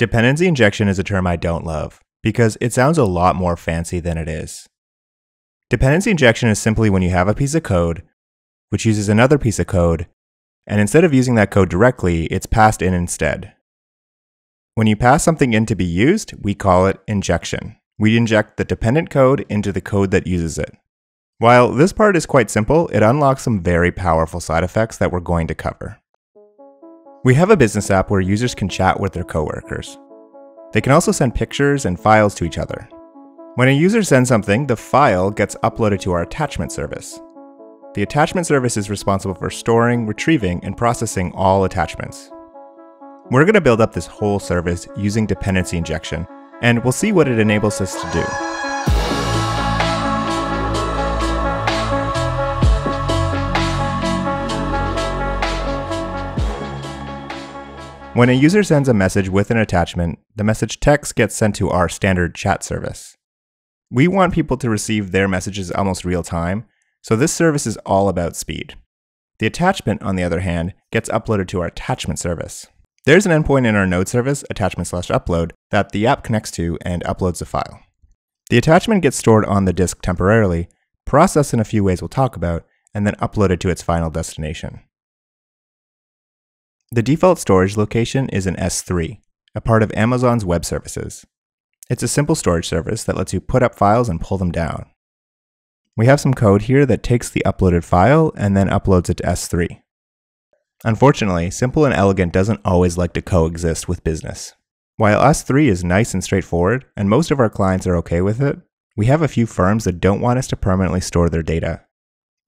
Dependency injection is a term I don't love because it sounds a lot more fancy than it is. Dependency injection is simply when you have a piece of code which uses another piece of code, and instead of using that code directly, it's passed in instead. When you pass something in to be used, we call it injection. We inject the dependent code into the code that uses it. While this part is quite simple, it unlocks some very powerful side effects that we're going to cover. We have a business app where users can chat with their coworkers. They can also send pictures and files to each other. When a user sends something, the file gets uploaded to our attachment service. The attachment service is responsible for storing, retrieving, and processing all attachments. We're going to build up this whole service using dependency injection, and we'll see what it enables us to do. When a user sends a message with an attachment, the message text gets sent to our standard chat service. We want people to receive their messages almost real time, so this service is all about speed. The attachment, on the other hand, gets uploaded to our attachment service. There's an endpoint in our node service, attachment slash upload, that the app connects to and uploads a file. The attachment gets stored on the disk temporarily, processed in a few ways we'll talk about, and then uploaded to its final destination. The default storage location is an S3, a part of Amazon's web services. It's a simple storage service that lets you put up files and pull them down. We have some code here that takes the uploaded file and then uploads it to S3. Unfortunately, simple and elegant doesn't always like to coexist with business. While S3 is nice and straightforward, and most of our clients are okay with it, we have a few firms that don't want us to permanently store their data.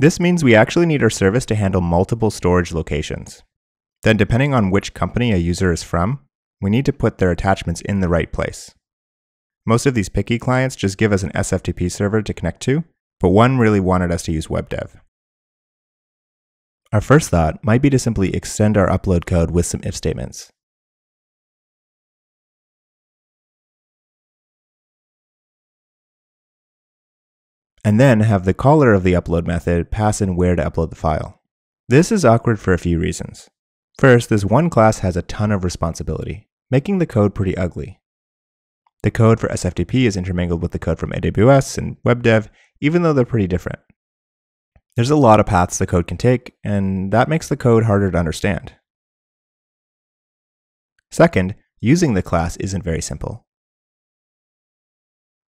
This means we actually need our service to handle multiple storage locations. Then, depending on which company a user is from, we need to put their attachments in the right place. Most of these picky clients just give us an SFTP server to connect to, but one really wanted us to use WebDAV. Our first thought might be to simply extend our upload code with some if statements. And then have the caller of the upload method pass in where to upload the file. This is awkward for a few reasons. First, this one class has a ton of responsibility, making the code pretty ugly. The code for SFTP is intermingled with the code from AWS and WebDAV, even though they're pretty different. There's a lot of paths the code can take, and that makes the code harder to understand. Second, using the class isn't very simple.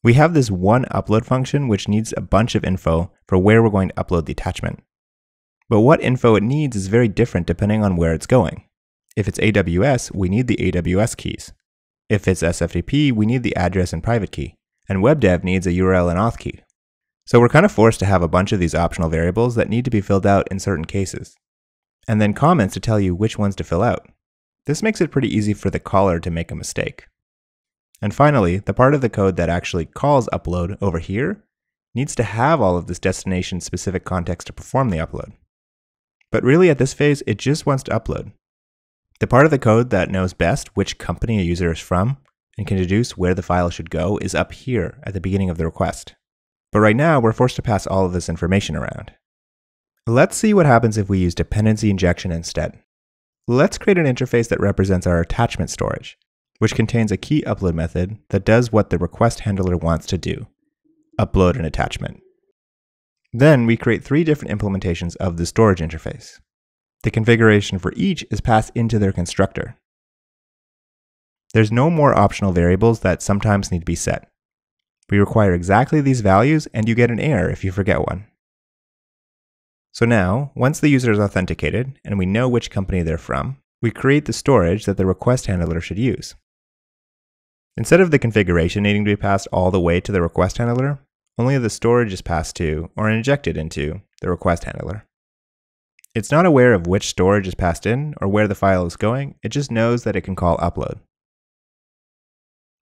We have this one upload function which needs a bunch of info for where we're going to upload the attachment. But what info it needs is very different depending on where it's going. If it's AWS, we need the AWS keys. If it's SFTP, we need the address and private key. And WebDAV needs a URL and auth key. So we're kind of forced to have a bunch of these optional variables that need to be filled out in certain cases. And then comments to tell you which ones to fill out. This makes it pretty easy for the caller to make a mistake. And finally, the part of the code that actually calls upload over here needs to have all of this destination specific context to perform the upload. But really at this phase, it just wants to upload. The part of the code that knows best which company a user is from and can deduce where the file should go is up here at the beginning of the request. But right now, we're forced to pass all of this information around. Let's see what happens if we use dependency injection instead. Let's create an interface that represents our attachment storage, which contains a key upload method that does what the request handler wants to do upload an attachment. Then we create three different implementations of the storage interface. The configuration for each is passed into their constructor. There's no more optional variables that sometimes need to be set. We require exactly these values and you get an error if you forget one. So now, once the user is authenticated and we know which company they're from, we create the storage that the request handler should use. Instead of the configuration needing to be passed all the way to the request handler, only the storage is passed to or injected into the request handler. It's not aware of which storage is passed in or where the file is going, it just knows that it can call upload.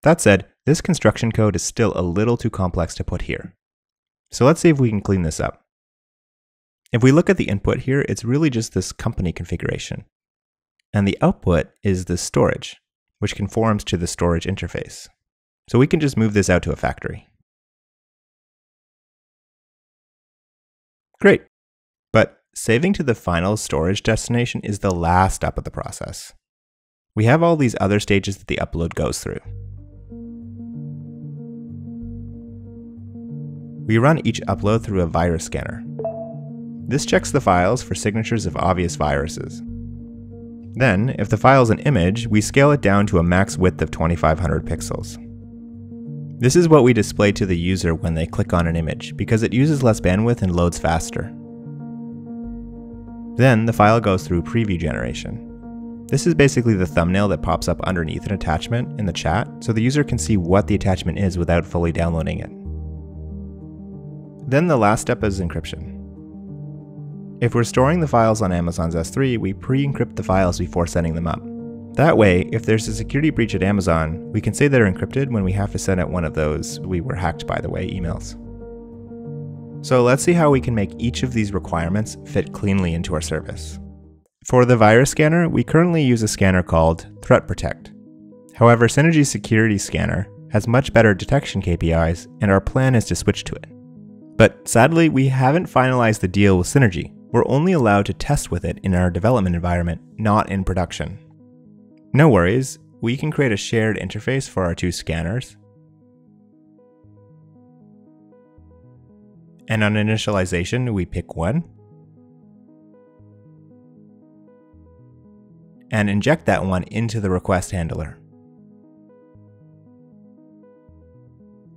That said, this construction code is still a little too complex to put here. So let's see if we can clean this up. If we look at the input here, it's really just this company configuration. And the output is the storage, which conforms to the storage interface. So we can just move this out to a factory. Great. But saving to the final storage destination is the last step of the process. we have all these other stages that the upload goes through. We run each upload through a virus scanner. This checks the files for signatures of obvious viruses. Then, if the file is an image, we scale it down to a max width of 2500 pixels. This is what we display to the user when they click on an image, because it uses less bandwidth and loads faster. Then, the file goes through preview generation. This is basically the thumbnail that pops up underneath an attachment in the chat, so the user can see what the attachment is without fully downloading it. Then the last step is encryption. If we're storing the files on Amazon's S3, we pre-encrypt the files before sending them up. That way, if there's a security breach at Amazon, we can say they're encrypted when we have to send out one of those we were hacked by the way emails. So let's see how we can make each of these requirements fit cleanly into our service. For the virus scanner, we currently use a scanner called Threat Protect. However, Synergy's security scanner has much better detection KPIs, and our plan is to switch to it. But sadly, we haven't finalized the deal with Synergy, we're only allowed to test with it in our development environment, not in production. No worries, we can create a shared interface for our two scanners. And on initialization, we pick one. And inject that one into the request handler.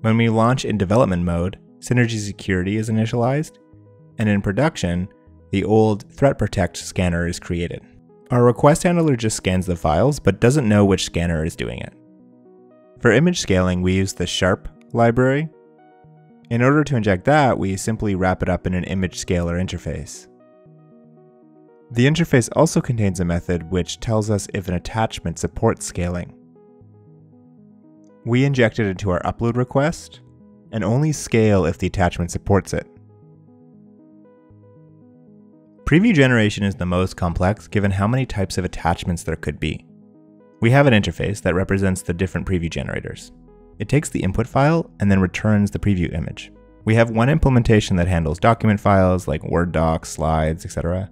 When we launch in development mode, Synergy Security is initialized, and in production, the old Threat Protect scanner is created. Our request handler just scans the files, but doesn't know which scanner is doing it. For image scaling, we use the Sharp library. In order to inject that, we simply wrap it up in an image scaler interface. The interface also contains a method which tells us if an attachment supports scaling. We inject it into our upload request, and only scale if the attachment supports it. Preview generation is the most complex given how many types of attachments there could be. We have an interface that represents the different preview generators. It takes the input file and then returns the preview image. We have one implementation that handles document files like Word docs, slides, etc.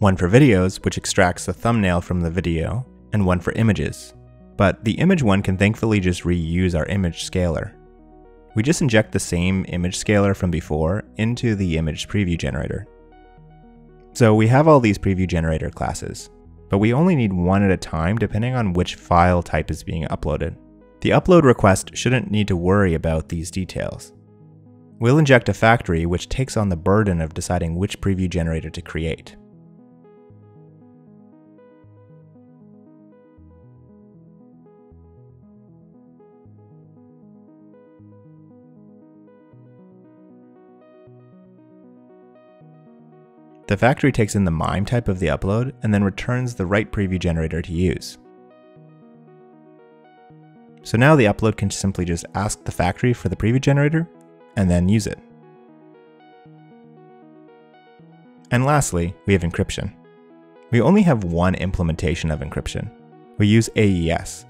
One for videos, which extracts the thumbnail from the video, and one for images. But the image one can thankfully just reuse our image scaler. We just inject the same image scaler from before into the image preview generator. So we have all these preview generator classes, but we only need one at a time depending on which file type is being uploaded. The upload request shouldn't need to worry about these details. We'll inject a factory which takes on the burden of deciding which preview generator to create. The factory takes in the MIME type of the upload and then returns the right preview generator to use. So now the upload can simply just ask the factory for the preview generator and then use it. And lastly, we have encryption. We only have one implementation of encryption. We use AES,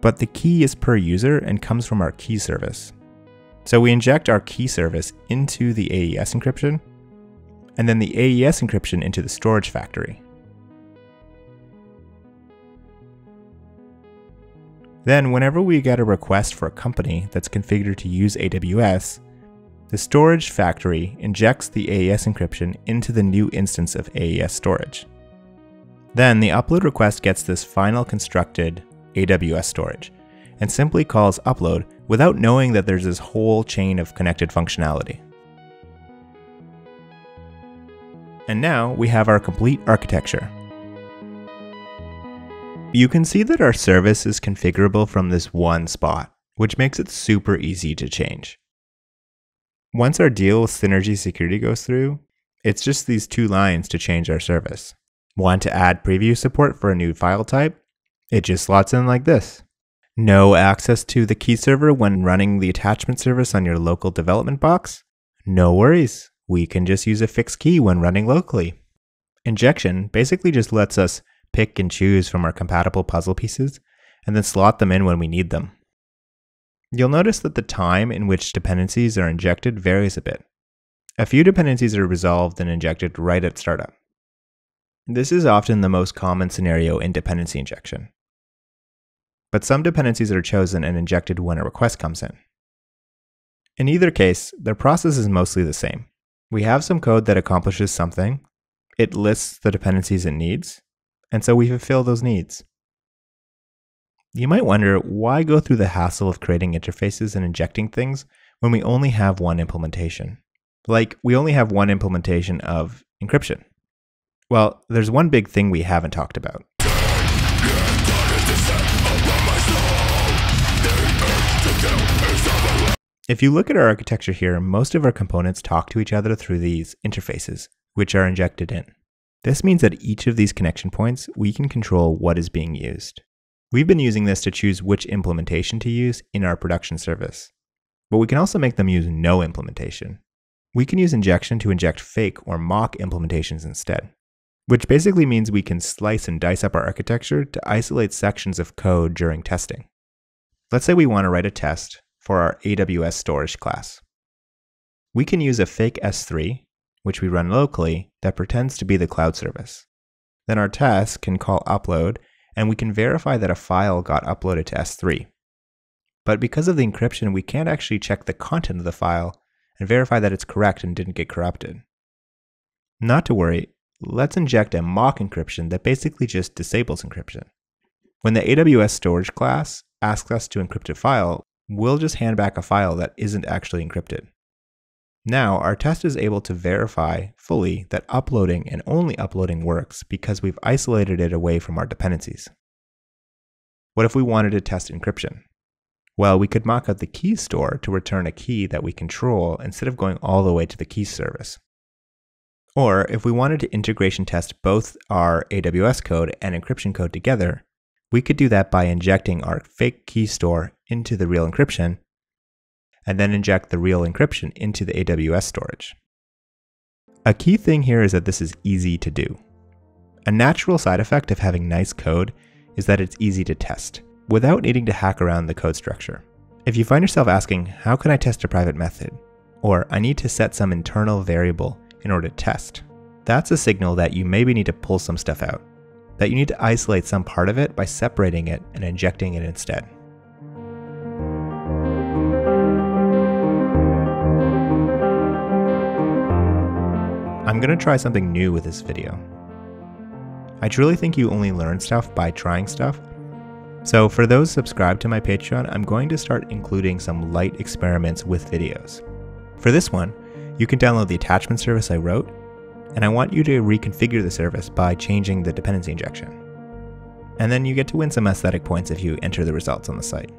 but the key is per user and comes from our key service. So we inject our key service into the AES encryption and then the AES encryption into the storage factory. Then, whenever we get a request for a company that's configured to use AWS, the storage factory injects the AES encryption into the new instance of AES storage. Then the upload request gets this final constructed AWS storage and simply calls upload without knowing that there's this whole chain of connected functionality. And now we have our complete architecture. You can see that our service is configurable from this one spot, which makes it super easy to change. Once our deal with Synergy Security goes through, it's just these two lines to change our service. Want to add preview support for a new file type? It just slots in like this. No access to the key server when running the attachment service on your local development box? No worries we can just use a fixed key when running locally. Injection basically just lets us pick and choose from our compatible puzzle pieces and then slot them in when we need them. You'll notice that the time in which dependencies are injected varies a bit. A few dependencies are resolved and injected right at startup. This is often the most common scenario in dependency injection. But some dependencies are chosen and injected when a request comes in. In either case, the process is mostly the same. We have some code that accomplishes something, it lists the dependencies it needs, and so we fulfill those needs. You might wonder why go through the hassle of creating interfaces and injecting things when we only have one implementation? Like, we only have one implementation of encryption. Well, there's one big thing we haven't talked about. If you look at our architecture here, most of our components talk to each other through these interfaces, which are injected in. This means that each of these connection points, we can control what is being used. We've been using this to choose which implementation to use in our production service. But we can also make them use no implementation. We can use injection to inject fake or mock implementations instead, which basically means we can slice and dice up our architecture to isolate sections of code during testing. Let's say we want to write a test for our AWS storage class. We can use a fake S3, which we run locally, that pretends to be the cloud service. Then our test can call upload, and we can verify that a file got uploaded to S3. But because of the encryption, we can't actually check the content of the file and verify that it's correct and didn't get corrupted. Not to worry, let's inject a mock encryption that basically just disables encryption. When the AWS storage class asks us to encrypt a file, we'll just hand back a file that isn't actually encrypted. Now, our test is able to verify fully that uploading and only uploading works because we've isolated it away from our dependencies. What if we wanted to test encryption? Well, we could mock up the key store to return a key that we control instead of going all the way to the key service. Or if we wanted to integration test both our AWS code and encryption code together, we could do that by injecting our fake key store into the real encryption and then inject the real encryption into the AWS storage. A key thing here is that this is easy to do. A natural side effect of having nice code is that it's easy to test without needing to hack around the code structure. If you find yourself asking, how can I test a private method? Or I need to set some internal variable in order to test. That's a signal that you maybe need to pull some stuff out, that you need to isolate some part of it by separating it and injecting it instead. I'm going to try something new with this video. I truly think you only learn stuff by trying stuff. So for those subscribed to my Patreon, I'm going to start including some light experiments with videos. For this one, you can download the attachment service I wrote, and I want you to reconfigure the service by changing the dependency injection. And then you get to win some aesthetic points if you enter the results on the site.